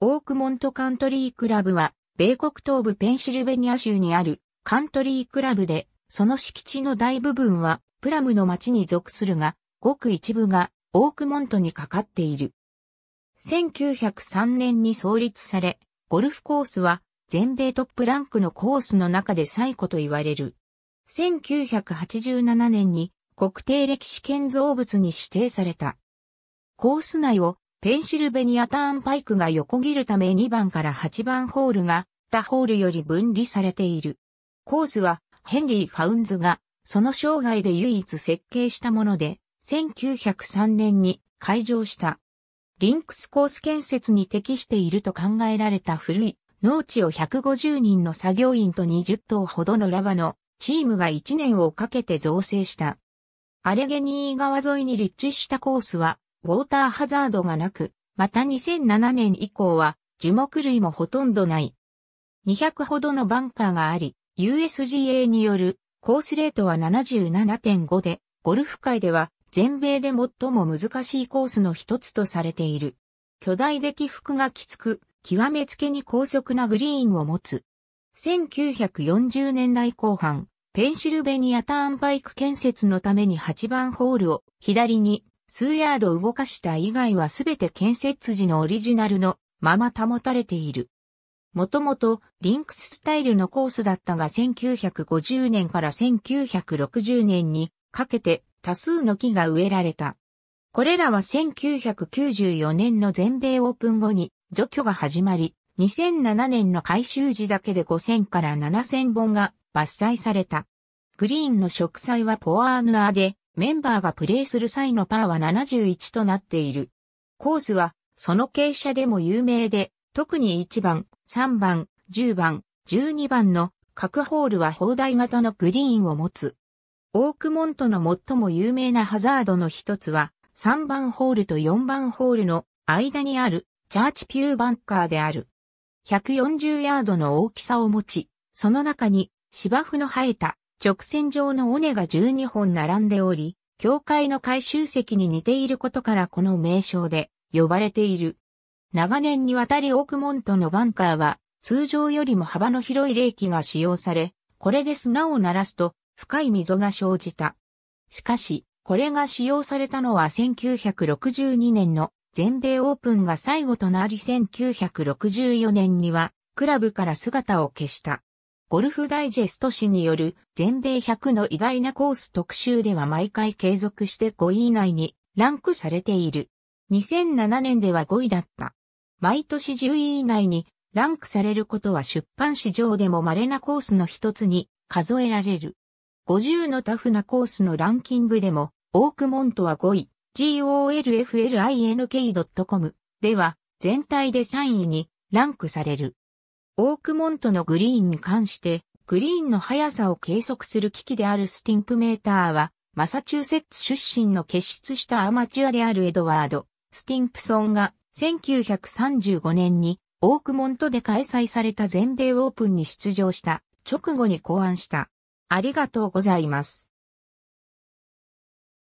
オークモントカントリークラブは、米国東部ペンシルベニア州にあるカントリークラブで、その敷地の大部分はプラムの町に属するが、ごく一部がオークモントにかかっている。1903年に創立され、ゴルフコースは全米トップランクのコースの中で最古と言われる。1987年に国定歴史建造物に指定された。コース内をペンシルベニアターンパイクが横切るため2番から8番ホールが他ホールより分離されている。コースはヘンリー・ファウンズがその生涯で唯一設計したもので、1903年に開場した。リンクスコース建設に適していると考えられた古い農地を150人の作業員と20頭ほどのラバのチームが1年をかけて造成した。アレゲニー川沿いに立地したコースは、ウォーターハザードがなく、また2007年以降は、樹木類もほとんどない。200ほどのバンカーがあり、USGA によるコースレートは77.5で、ゴルフ界では全米で最も難しいコースの一つとされている。巨大で起伏がきつく、極めつけに高速なグリーンを持つ。1940年代後半、ペンシルベニアターンパイク建設のために8番ホールを左に数ヤード動かした以外はすべて建設時のオリジナルのまま保たれている。もともとリンクススタイルのコースだったが1950年から1960年にかけて多数の木が植えられた。これらは1994年の全米オープン後に除去が始まり、2007年の回収時だけで5000から7000本が伐採された。グリーンの植栽はポアーヌアで、メンバーがプレイする際のパーは71となっている。コースは、その傾斜でも有名で、特に1番、3番、10番、12番の各ホールは砲台型のグリーンを持つ。オークモントの最も有名なハザードの一つは、3番ホールと4番ホールの間にあるチャーチピューバンカーである。140ヤードの大きさを持ち、その中に芝生の生えた直線状の尾根が12本並んでおり、教会の回収石に似ていることからこの名称で呼ばれている。長年にわたりオークモントのバンカーは通常よりも幅の広い冷気が使用され、これで砂を鳴らすと深い溝が生じた。しかし、これが使用されたのは1962年の全米オープンが最後となり1964年にはクラブから姿を消した。ゴルフダイジェスト誌による全米100の偉大なコース特集では毎回継続して5位以内にランクされている。2007年では5位だった。毎年10位以内にランクされることは出版史上でも稀なコースの一つに数えられる。50のタフなコースのランキングでもオークモントは5位。golflink.com では全体で3位にランクされる。オークモントのグリーンに関してグリーンの速さを計測する機器であるスティンプメーターはマサチューセッツ出身の結出したアマチュアであるエドワード・スティンプソンが1935年にオークモントで開催された全米オープンに出場した直後に考案した。ありがとうございます。